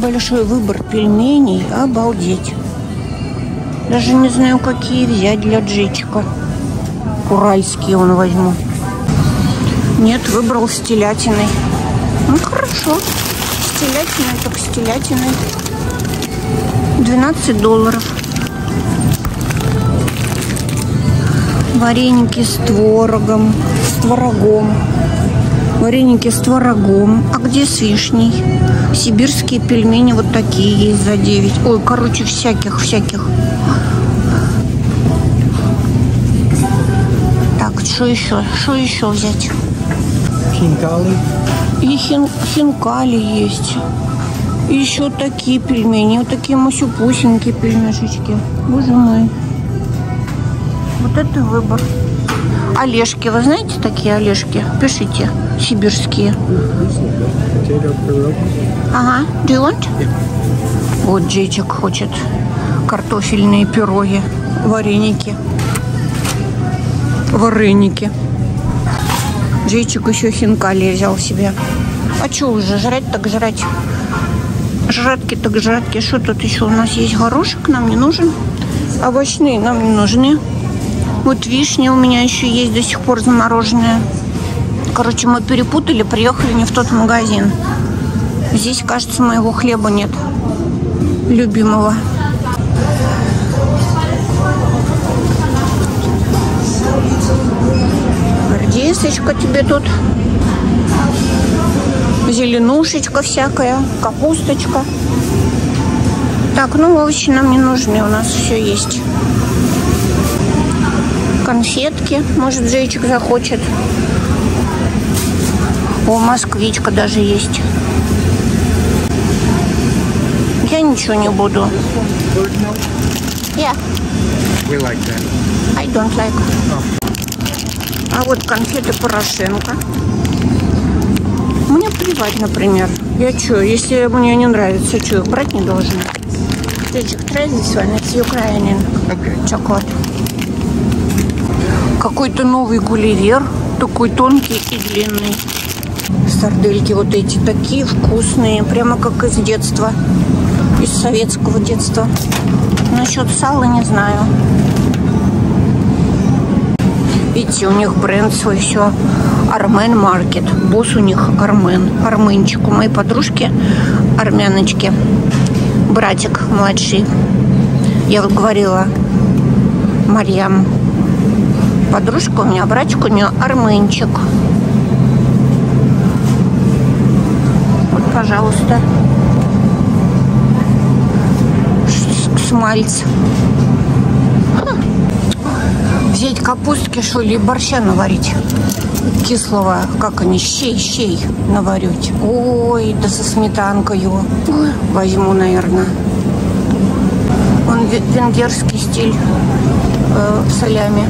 большой выбор пельменей. Обалдеть. Даже не знаю, какие взять для Джечика. Уральские он возьму. Нет, выбрал с телятиной. Ну, хорошо. С телятиной, так с телятиной. 12 долларов. Вареники с творогом, с творогом. Вареники с творогом. А где с вишней? Сибирские пельмени вот такие есть за 9. Ой, короче, всяких-всяких. Так, что еще? Что еще взять? Хинкали. И хин, хинкали есть. И еще такие пельмени. Вот такие масюпусенькие пельмешечки. Боже мой. Вот это выбор. Олежки. Вы знаете такие олежки? Пишите. Сибирские. Ага. Do you want? Вот Джейчик хочет картофельные пироги, вареники. Вареники. Джейчик еще хинкали взял себе. А что уже, жрать так жрать? Жратки так жратки. Что тут еще у нас есть? Горошек нам не нужен. Овощные нам не нужны. Вот вишня у меня еще есть до сих пор замороженная. Короче, мы перепутали, приехали не в тот магазин. Здесь, кажется, моего хлеба нет. Любимого. Редисочка тебе тут. Зеленушечка всякая. Капусточка. Так, ну овощи нам не нужны. У нас все есть. Конфетки. Может, Джейчик захочет. О, москвичка даже есть. Я ничего не буду. Я. We like that. I don't like. А вот конфеты Порошенко. Мне плевать, например. Я что, если мне не нравится, что, их брать не должен? Джейчик, try this one. It's Ukrainian Okay. chocolate. Какой-то новый гулливер. Такой тонкий и длинный. Сардельки вот эти такие вкусные. Прямо как из детства. Из советского детства. Насчет сала не знаю. Видите, у них бренд свой все. Армен Маркет. Босс у них Армен. Арменчик. У моей подружки армяночки. Братик младший. Я вот говорила, Марьям. Подружка у меня, братик у нее Арменчик. Вот, пожалуйста. Смальц. Взять капустки, что ли, борща наварить. Кислого, как они, щей, щей наварить. Ой, да со сметанкой возьму, наверное. Он ве- венгерский стиль э, солями.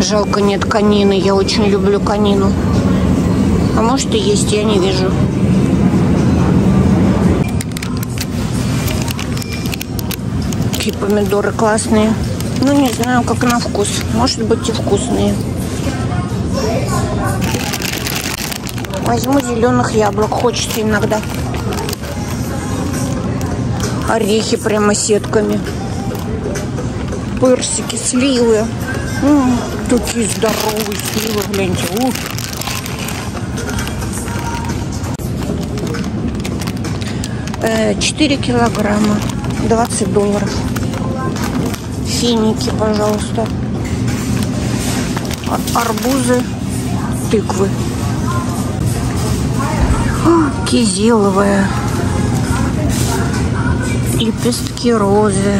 Жалко нет конины. Я очень люблю конину. А может и есть, я не вижу. Какие помидоры классные. Ну, не знаю, как на вкус. Может быть и вкусные. Возьму зеленых яблок. Хочется иногда. Орехи прямо сетками. Персики, сливы. М, такие здоровые сливы, гляньте. Ух. Э, 4 килограмма. 20 долларов. Финики, пожалуйста. А- Арбузы, тыквы. Кизиловая. Лепестки розы.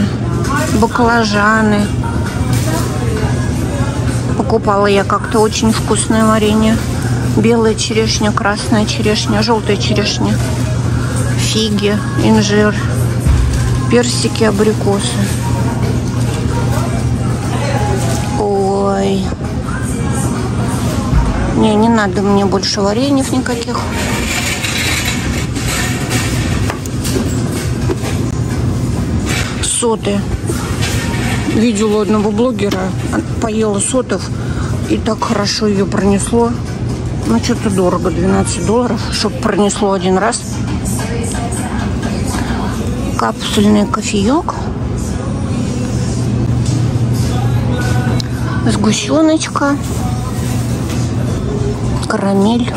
Баклажаны. Покупала я как-то очень вкусное варенье. Белая черешня, красная черешня, желтая черешня. Фиги, инжир, персики, абрикосы. Ой. Не, не надо мне больше вареньев никаких. Соты. Видела одного блогера, поела сотов, и так хорошо ее пронесло. Ну, что-то дорого, 12 долларов, чтобы пронесло один раз. Капсульный кофеек. Сгущеночка. Карамель.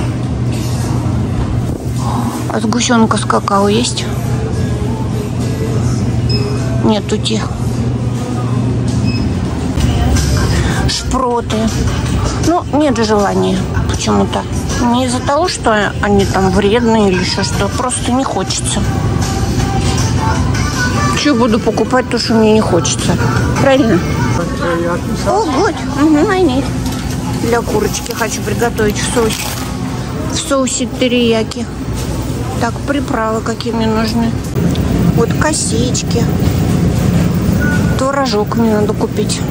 А сгущенка с какао есть? Нет, тути. Шпроты. Ну, нет желания почему-то. Не из-за того, что они там вредные или еще что, просто не хочется. Что буду покупать то, что мне не хочется. Правильно? О, вот, угу, need. Для курочки хочу приготовить в соусе. В соусе терияки. Так, приправы какие мне нужны. Вот косички. Творожок мне надо купить.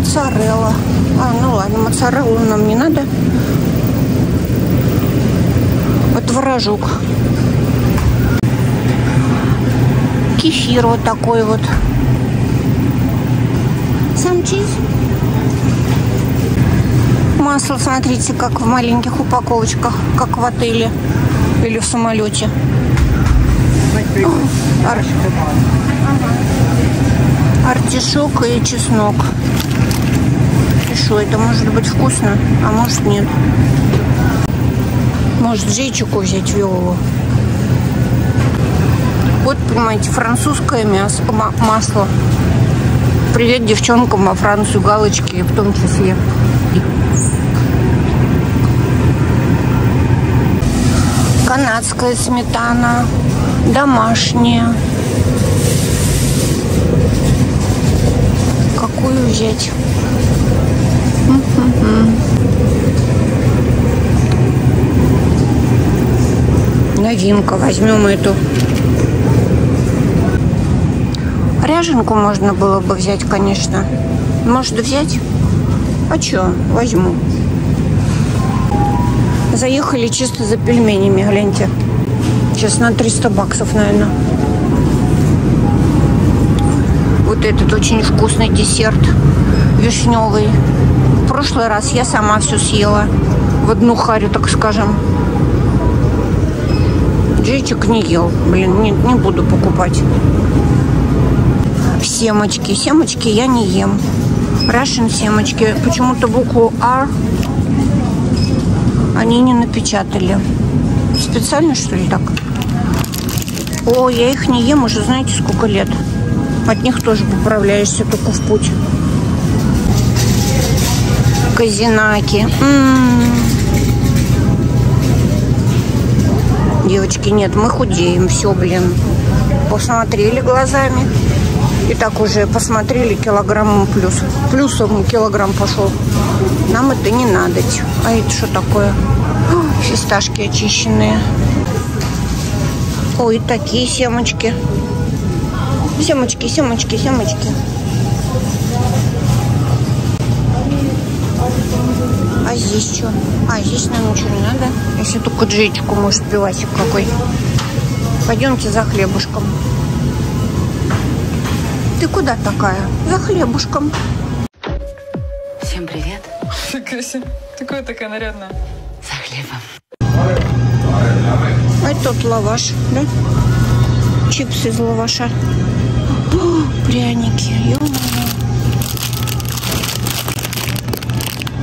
Моцарелла. А, ну ладно, моцареллу нам не надо. Вот творожок. Кефир вот такой вот. Сам чиз. Масло, смотрите, как в маленьких упаковочках, как в отеле или в самолете. Артишок и чеснок. Что, это может быть вкусно, а может нет. Может джейчику взять виолу. Вот, понимаете, французское мясо, ма- масло. Привет девчонкам во Францию, галочки в том числе. Канадская сметана, домашняя. Какую взять? Новинка. Возьмем эту. Ряженку можно было бы взять, конечно. Может взять? А что? Возьму. Заехали чисто за пельменями, гляньте. Сейчас на 300 баксов, наверное. Вот этот очень вкусный десерт вишневый. Прошлый раз я сама все съела. В одну харю, так скажем. Джейчик не ел. Блин, не, не буду покупать. Семочки. Семочки я не ем. Russian семочки. Почему-то букву R они не напечатали. Специально, что ли, так? О, я их не ем уже знаете сколько лет. От них тоже поправляешься только в путь. Казинаки. Девочки, нет, мы худеем. Все, блин. Посмотрели глазами. И так уже посмотрели килограммом плюс. Плюсом килограмм пошел. Нам это не надо. А это что такое? О, Фисташки очищенные. Ой, такие семочки. Семочки, семочки, семочки. Здесь что? А, здесь нам ничего не надо. Если только джейчику, может, пивасик какой. Пойдемте за хлебушком. Ты куда такая? За хлебушком. Всем привет. Красиво. Такое такая нарядная. За хлебом. А тот лаваш, да? Чипсы из лаваша. О, пряники,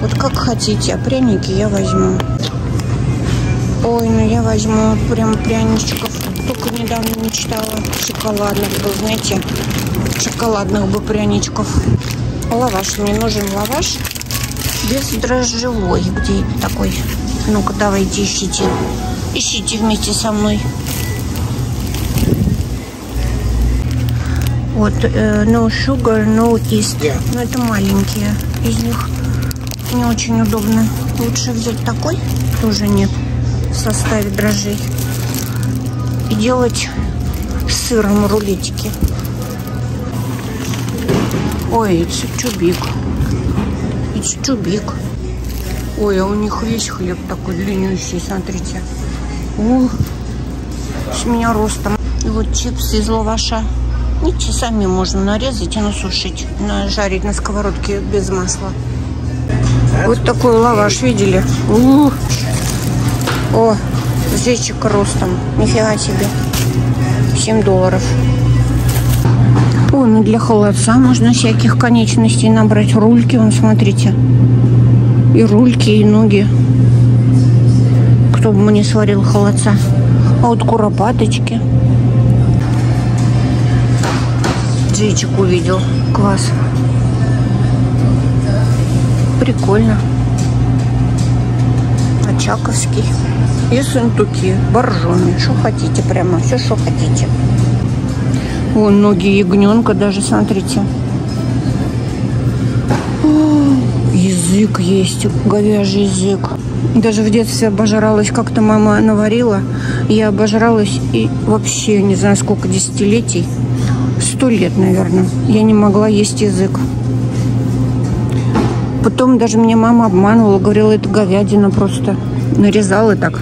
Вот как хотите, а пряники я возьму. Ой, ну я возьму прям пряничков. Только недавно мечтала шоколадных бы, знаете, шоколадных бы пряничков. Лаваш, мне нужен лаваш бездрожжевой. Где это такой? Ну-ка, давайте ищите. Ищите вместе со мной. Вот, э, no sugar, no yeast. Yeah. Но это маленькие. Из них не очень удобно. Лучше взять такой, тоже нет в составе дрожжей. И делать сыром рулетики. Ой, it's too big. It's too. Ой, а у них весь хлеб такой длиннющий, смотрите. Ух, с меня ростом. И вот чипсы из лаваша. Эти сами можно нарезать и насушить, нажарить на сковородке без масла. Вот такой лаваш видели? У. О, зайчик ростом. Нифига себе. 7 долларов. Ой, ну для холодца можно всяких конечностей набрать. Рульки, вон, смотрите. И рульки, и ноги. Кто бы мне сварил холодца. А вот куропаточки. Зайчик увидел. Класс. Прикольно. Очаковский. И сундуки, боржоми. Что хотите прямо, все, что хотите. Вон ноги ягненка даже, смотрите. О, язык есть, говяжий язык. Даже в детстве обожралась, как-то мама наварила. Я обожралась и вообще не знаю сколько десятилетий. Сто лет, наверное. Я не могла есть язык. Потом даже мне мама обманывала, говорила, это говядина просто. Нарезала так.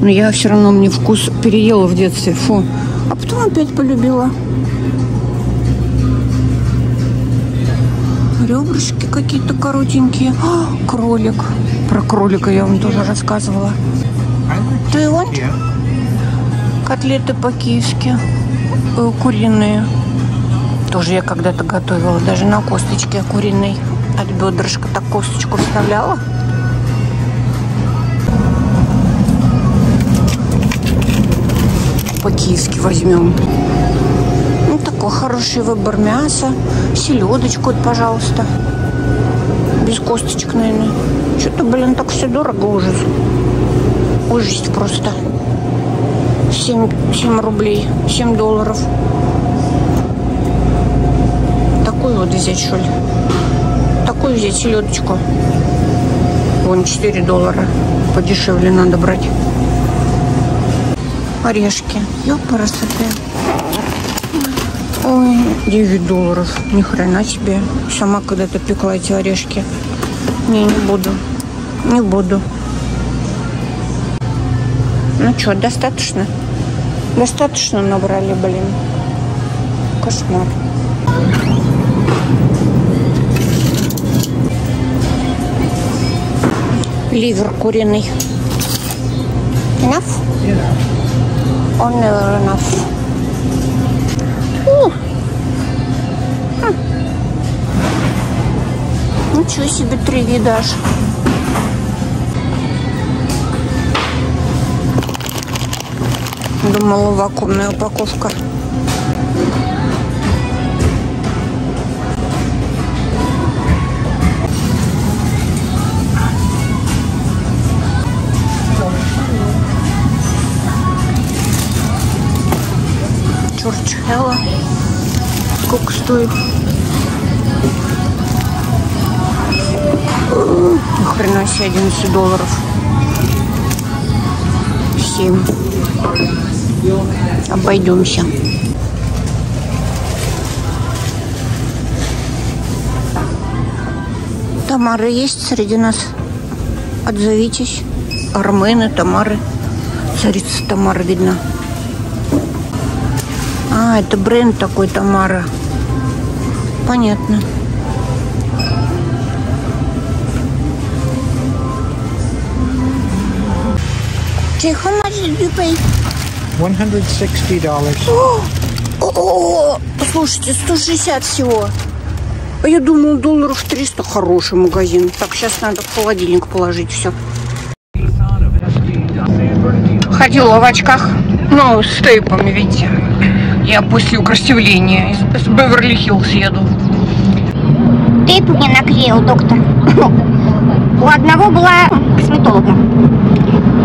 Но я все равно мне вкус переела в детстве. Фу. А потом опять полюбила. Ребрышки какие-то коротенькие. А, кролик. Про кролика я вам тоже рассказывала. Want? Yeah. Котлеты по-киевски. Э, Куриные. Тоже я когда-то готовила. Даже на косточке куриной. От бедрышка так косточку вставляла. По-киевски возьмем. Ну, такой хороший выбор мяса. Селедочку, вот, пожалуйста. Без косточек, наверное. Что-то, блин, так все дорого, ужас. Ужас просто. 7, 7 рублей, 7 долларов. Такую вот взять, что ли? Такую взять селедочку. Вон 4 доллара. Подешевле надо брать. Орешки. Ёпарасоте. Ой, 9 долларов. Ни хрена себе. Сама когда-то пекла эти орешки. Не, не буду. Не буду. Ну что, достаточно? Достаточно набрали, блин. Кошмар. Ливер куриный. Enough? Or never enough? Ух. Хм. Ничего себе, три вида аж. Думала, вакуумная упаковка. Чурчхела. Сколько стоит? Ни хрена себе, 11 долларов. 7. Обойдемся. Тамара есть среди нас? Отзовитесь. Армены, Тамары. Царица Тамара видно. А, это бренд такой Тамара. Понятно. How much did you pay? $160. О, слушайте, 160 всего. А я думаю, долларов 300 хороший магазин. Так, сейчас надо в холодильник положить все. Ходила в очках, ну, с тейпами, видите. Я после укростивления из, из Беверли-Хиллз еду. Тейп мне наклеил доктор. У одного была косметолога.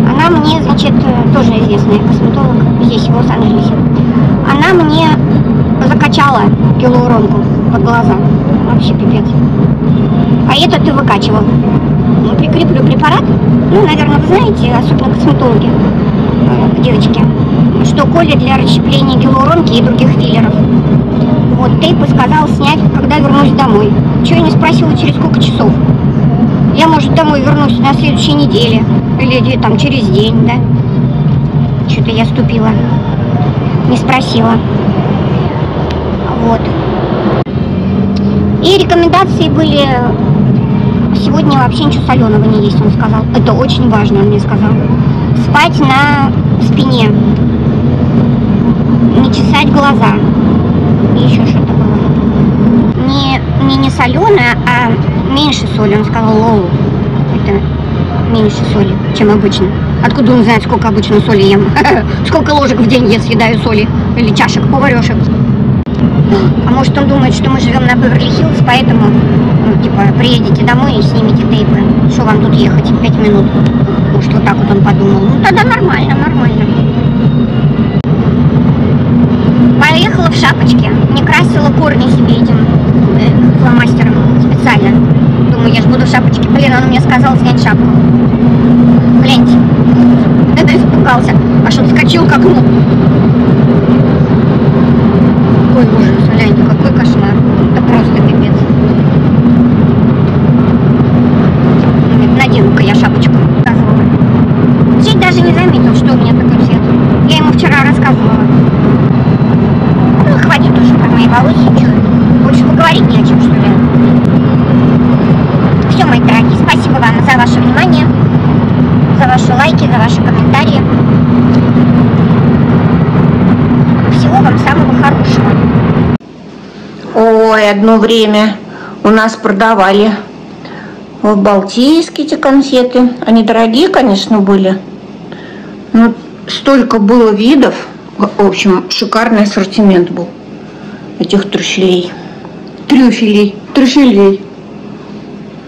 Она мне, значит, тоже известная косметолог здесь, в Лос-Анджелесе. Она мне закачала гиалуронку под глаза. Вообще пипец. А этот и выкачивал. Ну, прикреплю препарат. Ну, наверное, вы знаете, особенно косметологи, девочки, что колят для расщепления гиалуронки и других филлеров. Вот тейп и сказал снять, когда вернусь домой. Чего я не спросила, через сколько часов. Я, может, домой вернусь на следующей неделе. Или там через день, да? Что-то я ступила. Не спросила. Вот. И рекомендации были сегодня вообще ничего соленого не есть, он сказал. Это очень важно, он мне сказал. Спать на спине. Не чесать глаза. И еще что-то было. Не, не, не соленое, а меньше соли. Он сказал low. Это меньше соли, чем обычно. Откуда он знает, сколько обычно соли ем? Сколько ложек в день я съедаю соли? Или чашек, поварешек? А может он думает, что мы живем на Беверли-Хиллз, поэтому, ну, типа, приедете домой и снимете тейпы. Что вам тут ехать? Пять минут. Может, вот так вот он подумал. Ну, тогда нормально, нормально. Поехала в шапочке. Не красила корни себе этим э, фломастером специально. Думаю, я же буду в шапочке. Блин, он мне сказал снять шапку. Гляньте. Это испугался. Аж отскочил к окну. Ой, ужас, гляньте, какой кошмар. Это просто пипец. Говорит, Надену-ка я шапочку. Рассказывала. Чуть даже не заметил, что у меня такой цвет. Я ему вчера рассказывала. Ну, хватит мои волосы, что? Больше поговорить не о чем, что ли? Все, мои дорогие, спасибо вам за ваше внимание, за ваши лайки, за ваши комментарии. Всего вам самого хорошего. Ой, одно время у нас продавали в Балтийске эти конфеты. Они дорогие, конечно, были. Но столько было видов. В общем, шикарный ассортимент был этих трюфелей. Трюфелей, трюфелей.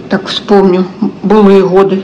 Так вспомню, былые годы.